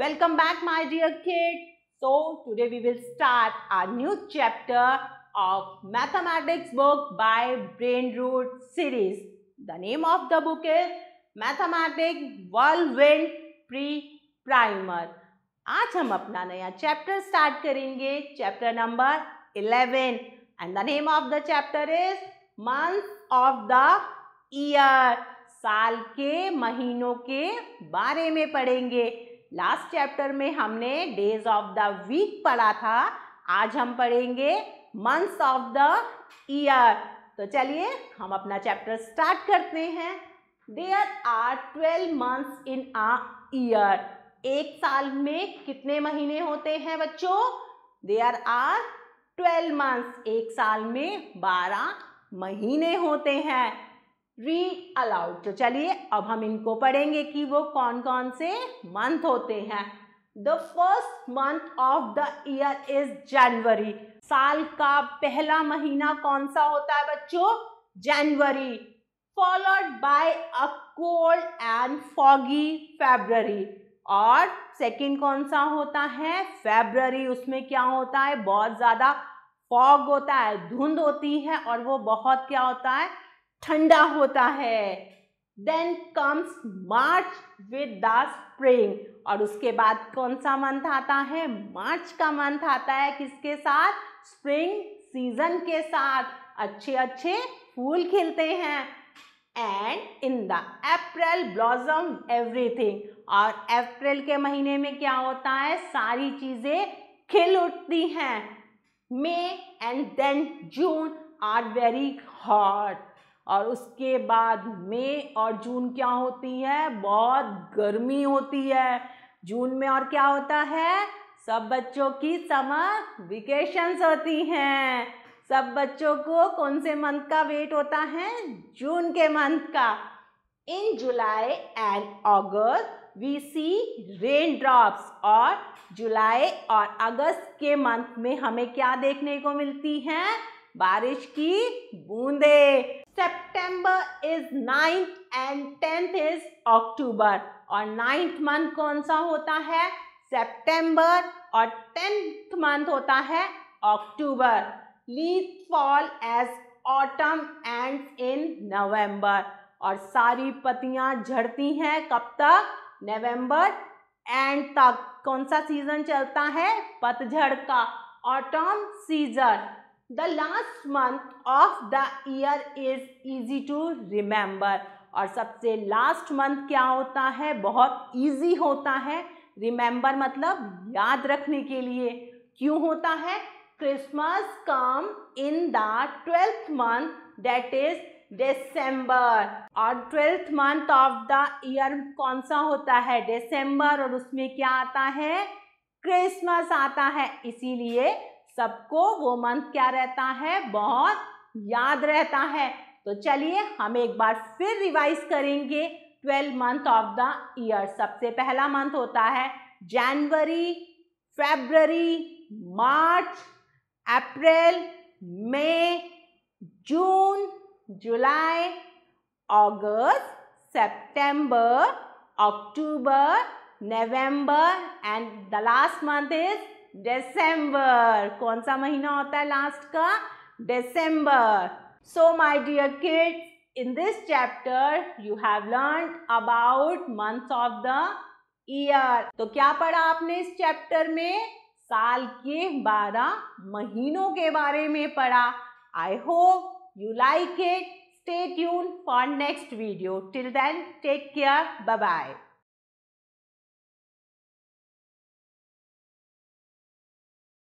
Welcome back my dear kids. So today we will start our new chapter of mathematics book by Brain Root series. The name of the book is Mathematics Whirlwind Pre-Primer. आज हम अपना नया chapter start करेंगे chapter number 11 and the name of the chapter is month of the year साल के महीनों के बारे में पढ़ेंगे लास्ट चैप्टर में हमने डेज़ ऑफ़ द वीक पढ़ा था, आज हम पढ़ेंगे मंथ्स ऑफ़ द ईयर तो चलिए, हम अपना चैप्टर स्टार्ट करते हैं। There are twelve months in a year एक साल में कितने महीने होते हैं बच्चों? देयर आर ट्वेल्व मंथ्स एक साल में बारह महीने होते हैं। रीड अलाउड तो चलिए, अब हम इनको पढ़ेंगे कि वो कौन कौन से मंथ होते हैं। The first month of the year is January साल का पहला महीना कौन सा होता है बच्चों? January followed by a cold and foggy February और सेकंड कौन सा होता है? फेब्रवरी उसमें क्या होता है? बहुत ज़्यादा फॉग होता है, धुंध होती है और वो बहुत क्या होता है? ठंडा होता है। Then comes March with the spring और उसके बाद कौन सा मंथ आता है? मार्च का मंथ आता है किसके साथ? स्प्रिंग सीज़न के साथ। अच्छे अच्छे फूल खिलते हैं। And in the April blossom everything और अप्रैल के महीने में क्या होता है? सारी चीज़ें खिल उठती हैं। May and then June are very hot और उसके बाद मई और जून क्या होती है? बहुत गर्मी होती है। जून में और क्या होता है? सब बच्चों की समर वेकेशंस होती हैं। सब बच्चों को कौन से मंथ का वेट होता है? जून के मंथ का। In July and August we see rain drops और जुलाई और अगस्त के मंथ में हमें क्या देखने को मिलती हैं? बारिश की बूंदे। September is ninth and tenth is October और नाइन्थ मंथ कौन सा होता है? सेप्टेम्बर और टेंथ मंथ होता है October leave fall as autumn and in November और सारी पतियाँ झड़ती हैं कब तक? नवंबर एंड तक. कौन सा सीज़न चलता है? पतझड़ का. Autumn season the last month of the year is easy to remember और सबसे लास्ट मंथ क्या होता है? बहुत ईजी होता है। रिमेंबर मतलब याद रखने के लिए। क्यों होता है? Christmas come in the twelfth month date is December और twelfth month of the year कौन सा होता है? दिसंबर और उसमें क्या आता है? क्रिसमस आता है। इसीलिए सबको वो मंथ क्या रहता है? बहुत याद रहता है। तो चलिए हम एक बार फिर रिवाइज करेंगे twelve month of the year सबसे पहला मंथ होता है जनवरी फेबररी मार्च, अप्रैल, मई, जून, जुलाई, अगस्त, सितंबर, अक्टूबर, November and the last month is December कौन सा महीना होता है लास्ट का? December so my dear kids in this chapter you have learn about month of the year तो क्या पढ़ा आपने इस चैप्टर में? साल के बारह महीनों के बारे में पढ़ा। I hope you like it stay tune for next video till then take care bye bye